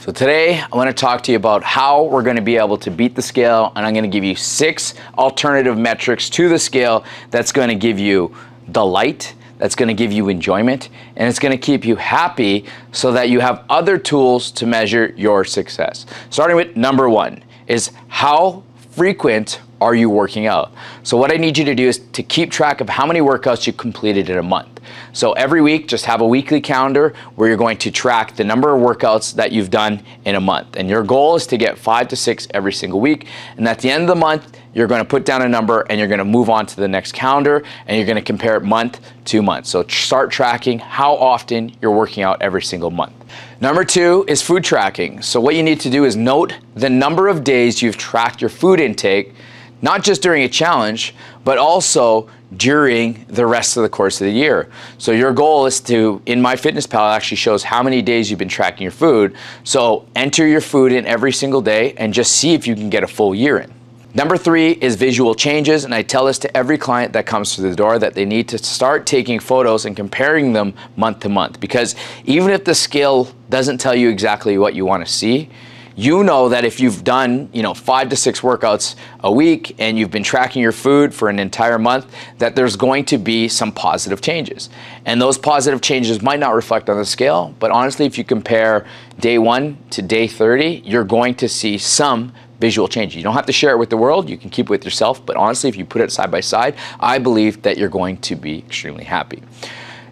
So today I want to talk to you about how we're going to be able to beat the scale and I'm going to give you six alternative metrics to the scale that's going to give you delight, that's going to give you enjoyment, and it's going to keep you happy so that you have other tools to measure your success. Starting with number one is how frequent are you working out? So what I need you to do is to keep track of how many workouts you completed in a month. So every week, just have a weekly calendar where you're going to track the number of workouts that you've done in a month. And your goal is to get five to six every single week. And at the end of the month, you're going to put down a number and you're going to move on to the next calendar and you're going to compare it month to month. So start tracking how often you're working out every single month. Number two is food tracking. So what you need to do is note the number of days you've tracked your food intake, not just during a challenge, but also during the rest of the course of the year. So your goal is to, in MyFitnessPal, it actually shows how many days you've been tracking your food. So enter your food in every single day and just see if you can get a full year in. Number three is visual changes, and I tell this to every client that comes through the door that they need to start taking photos and comparing them month to month because even if the scale doesn't tell you exactly what you want to see, you know that if you've done, you know, five to six workouts a week and you've been tracking your food for an entire month, that there's going to be some positive changes. And those positive changes might not reflect on the scale, but honestly, if you compare day one to day 30, you're going to see some visual change. You don't have to share it with the world, you can keep it with yourself, but honestly, if you put it side by side, I believe that you're going to be extremely happy.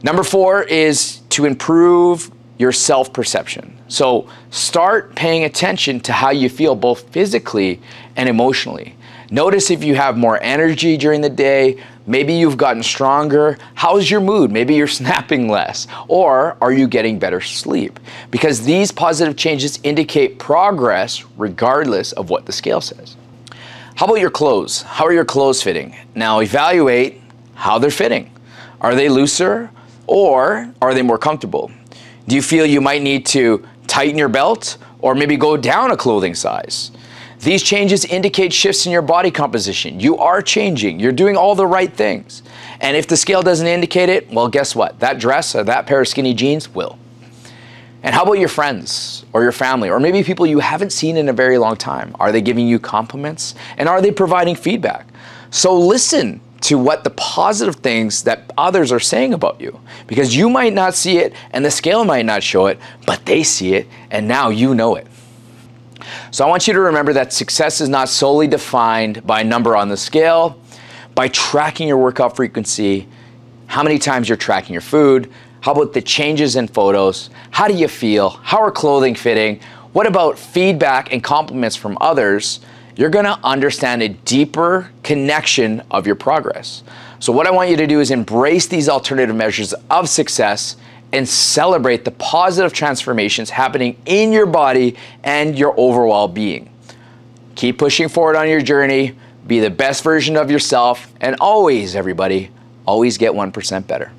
Number four is to improve your self perception. So start paying attention to how you feel both physically and emotionally. Notice if you have more energy during the day, maybe you've gotten stronger. How's your mood? Maybe you're snapping less. Or are you getting better sleep? Because these positive changes indicate progress regardless of what the scale says. How about your clothes? How are your clothes fitting? Now evaluate how they're fitting. Are they looser or are they more comfortable? Do you feel you might need to tighten your belt or maybe go down a clothing size? These changes indicate shifts in your body composition. You are changing. You're doing all the right things. And if the scale doesn't indicate it, well, guess what? That dress or that pair of skinny jeans will. And how about your friends or your family or maybe people you haven't seen in a very long time? Are they giving you compliments? And are they providing feedback? So listen to what the positive things that others are saying about you because you might not see it and the scale might not show it, but they see it and now you know it. So I want you to remember that success is not solely defined by a number on the scale, by tracking your workout frequency, how many times you're tracking your food, how about the changes in photos, how do you feel, how are clothing fitting, what about feedback and compliments from others, you're gonna understand a deeper connection of your progress. So what I want you to do is embrace these alternative measures of success and celebrate the positive transformations happening in your body and your overall being. Keep pushing forward on your journey, be the best version of yourself, and always, everybody, always get 1% better.